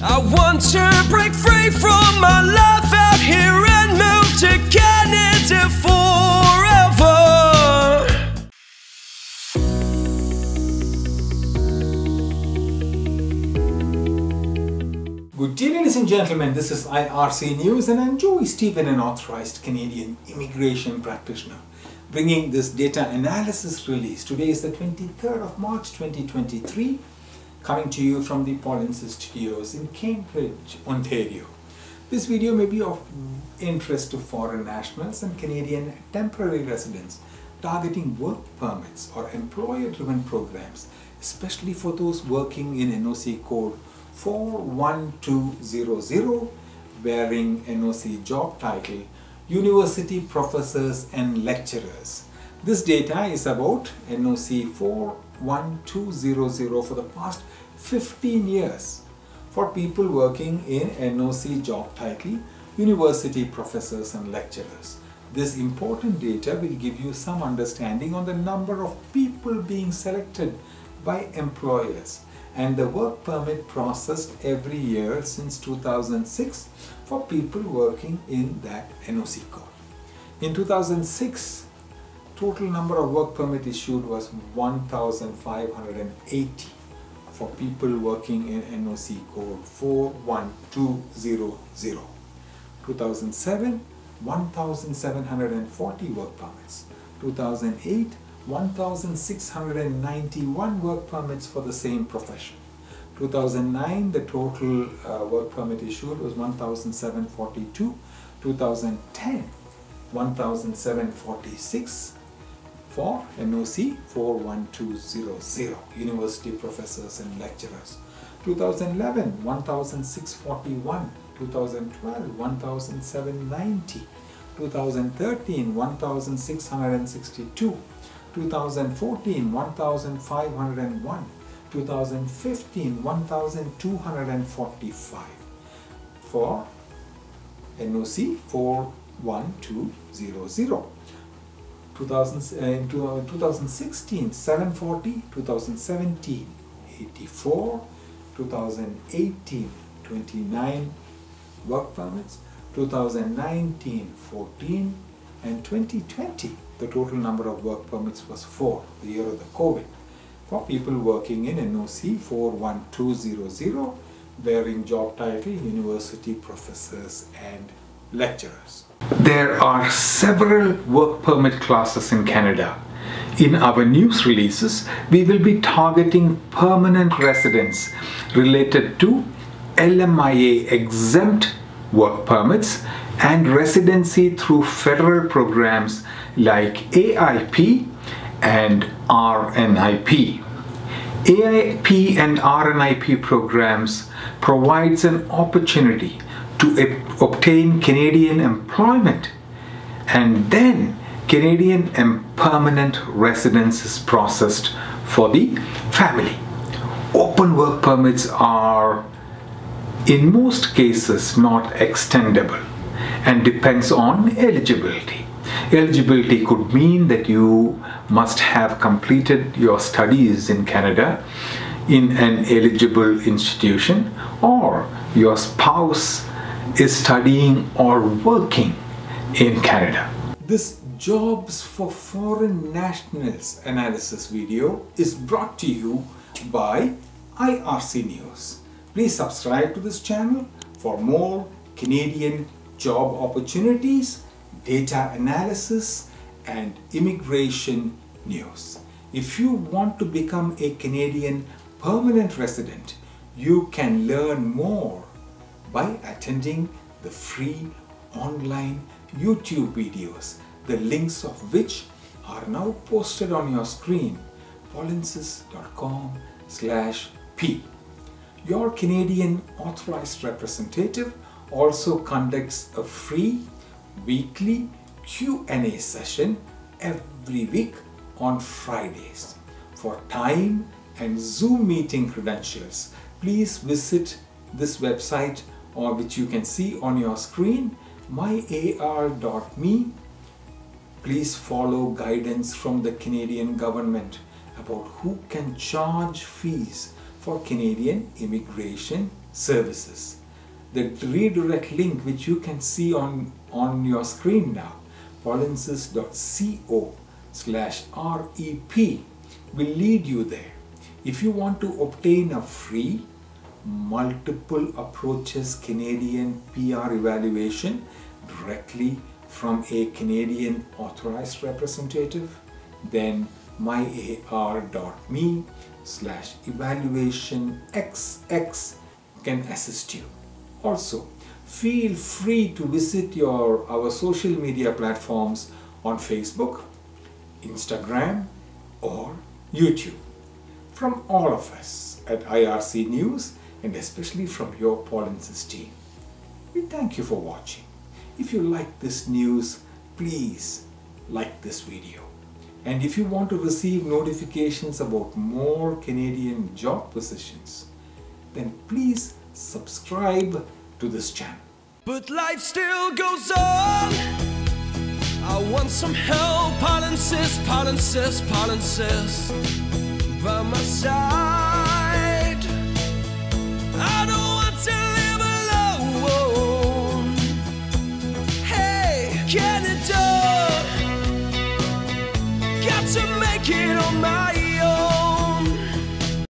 I want to break free from my life out here and move to Canada forever. Good day, ladies and gentlemen. This is IRC News, and I'm Joy Stephen, an authorized Canadian immigration practitioner, bringing this data analysis release. Today is the 23rd of March 2023, coming to you from the Polinsys Studios in Cambridge, Ontario. This video may be of interest to foreign nationals and Canadian temporary residents targeting work permits or employer-driven programs, especially for those working in NOC code 41200 bearing NOC job title University Professors and Lecturers. This data is about NOC 41200 for the past 15 years for people working in NOC job title University Professors and Lecturers. This important data will give you some understanding on the number of people being selected by employers and the work permit processed every year since 2006 for people working in that NOC code. In 2006, total number of work permit issued was 1,580 for people working in NOC code 41200. 2007, 1,740 work permits. 2008, 1,691 work permits for the same profession. 2009, the total uh, work permit issued was 1,742. 2010, 1,746 for NOC 41200, University Professors and Lecturers. 2011, 1,641. 2012, 1,790. 2013, 1,662. 2014 1501 2015 1245 for NOC 41200 2000, uh, in 2016 740 2017 84 2018 29 work permits 2019 14 and 2020 the total number of work permits was 4, the year of the COVID, for people working in NOC 41200 bearing job title University Professors and Lecturers. There are several work permit classes in Canada. In our news releases, we will be targeting permanent residents related to LMIA exempt work permits and residency through federal programs like AIP and RNIP. AIP and RNIP programs provides an opportunity to obtain Canadian employment and then Canadian and permanent residence is processed for the family. Open work permits are in most cases not extendable and depends on eligibility. Eligibility could mean that you must have completed your studies in Canada in an eligible institution or your spouse is studying or working in Canada. This Jobs for Foreign Nationals analysis video is brought to you by IRC News. Please subscribe to this channel for more Canadian job opportunities data analysis, and immigration news. If you want to become a Canadian permanent resident, you can learn more by attending the free online YouTube videos, the links of which are now posted on your screen, polinsys.com slash p. Your Canadian authorized representative also conducts a free weekly Q&A session every week on Fridays. For time and Zoom meeting credentials, please visit this website or which you can see on your screen, myar.me. Please follow guidance from the Canadian government about who can charge fees for Canadian immigration services. The redirect link which you can see on, on your screen now, polinsys.co slash REP will lead you there. If you want to obtain a free multiple approaches Canadian PR evaluation directly from a Canadian authorized representative, then myar.me slash evaluation xx can assist you. Also, feel free to visit your our social media platforms on Facebook, Instagram, or YouTube. From all of us at IRC News and especially from your Polinsys team, we thank you for watching. If you like this news, please like this video. And if you want to receive notifications about more Canadian job positions, then please subscribe to this channel. But life still goes on. I want some help, Polinsys, Polinsys, Polinsys, by my side.